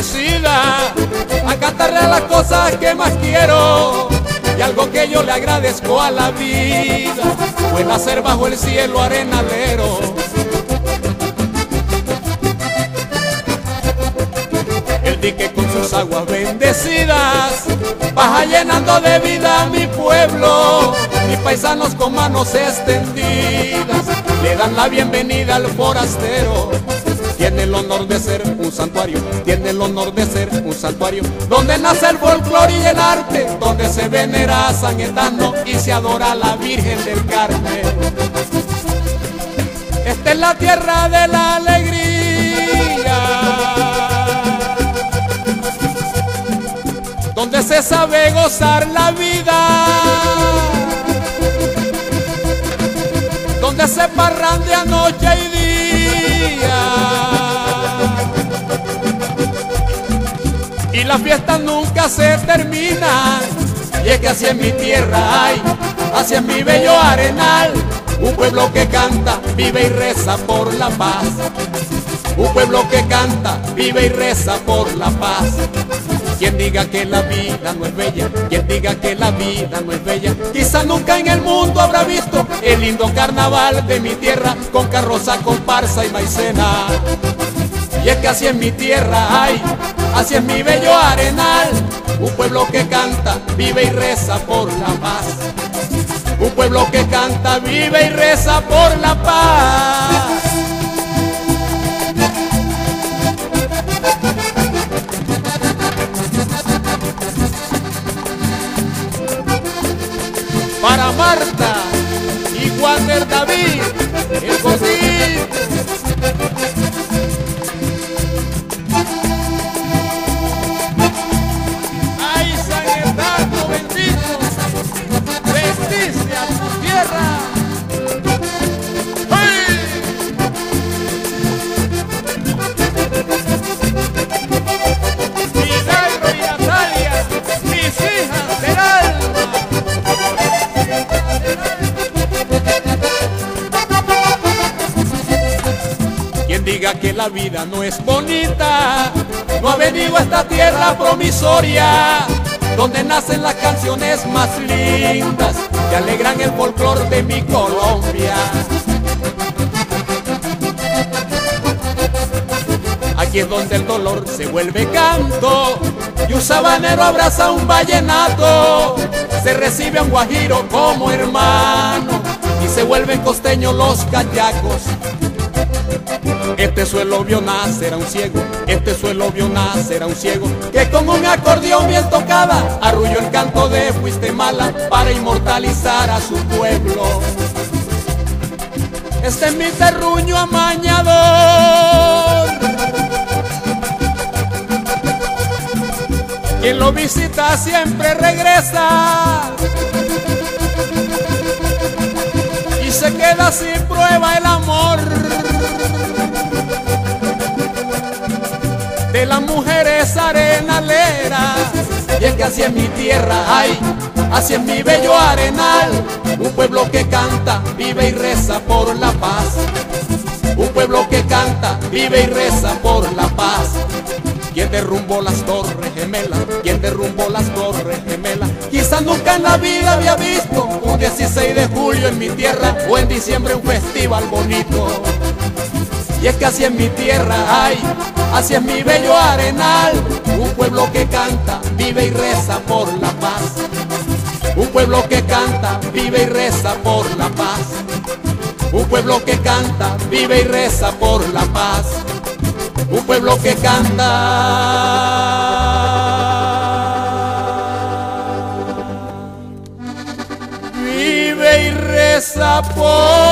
vida, a cantarle a las cosas que más quiero y algo que yo le agradezco a la vida fue nacer bajo el cielo arenalero. El dique con sus aguas bendecidas baja llenando de vida a mi pueblo, mis paisanos con manos extendidas le dan la bienvenida al forastero. Tiene el honor de ser un santuario, tiene el honor de ser un santuario, donde nace el folclore y el arte, donde se venera a San Etano y se adora a la Virgen del Carmen. Esta es la tierra de la alegría, donde se sabe gozar la vida. donde se parrandea noche y Y la fiesta nunca se termina. Y es que así es mi tierra, hay, así es mi bello arenal. Un pueblo que canta, vive y reza por la paz. Un pueblo que canta, vive y reza por la paz. Quien diga que la vida no es bella, quien diga que la vida no es bella, quizá nunca en el mundo habrá visto el lindo carnaval de mi tierra con carroza, comparsa y maicena. Y es que así es mi tierra, ay, así es mi bello arenal, un pueblo que canta, vive y reza por la paz. Un pueblo que canta, vive y reza por la paz. Para Marta y Wander David, el Cotín. Que la vida no es bonita, no ha venido a esta tierra promisoria, donde nacen las canciones más lindas que alegran el folclor de mi Colombia. Aquí es donde el dolor se vuelve canto y un sabanero abraza un vallenato. Se recibe a un guajiro como hermano y se vuelven costeños los callacos. Este suelo vio nacer a un ciego, este suelo vio nacer a un ciego, que con un acordeón bien tocada arrulló el canto de Fuiste Mala para inmortalizar a su pueblo. Este es mi terruño amañador. Quien lo visita siempre regresa. Y se queda sin prueba el amor. De las mujeres arenaleras. Y es que así es mi tierra, ay, así es mi bello arenal. Un pueblo que canta, vive y reza por la paz. Un pueblo que canta, vive y reza por la paz. Quien derrumbó las torres gemelas, quien derrumbó las torres gemelas. Quizás nunca en la vida había visto un 16 de julio en mi tierra o en diciembre un festival bonito. Y es que así es mi tierra, ay, así es mi bello arenal. Un pueblo que canta, vive y reza por la paz. Un pueblo que canta, vive y reza por la paz. Un pueblo que canta, vive y reza por la paz. Un pueblo que canta. Vive y reza por.